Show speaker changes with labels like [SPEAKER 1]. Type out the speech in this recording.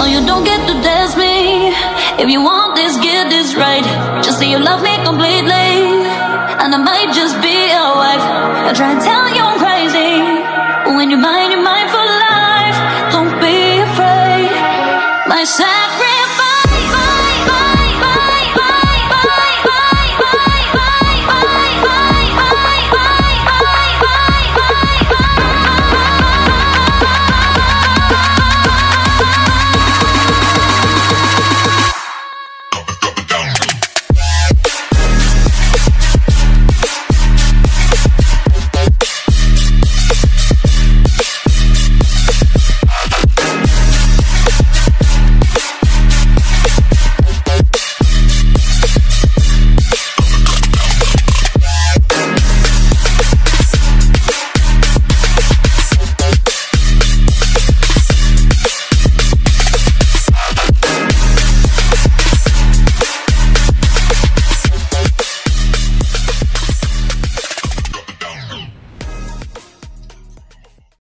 [SPEAKER 1] No, you don't get to test me. If you want this, get this right. Just say you love me completely, and I might just be your wife. I try and tell you.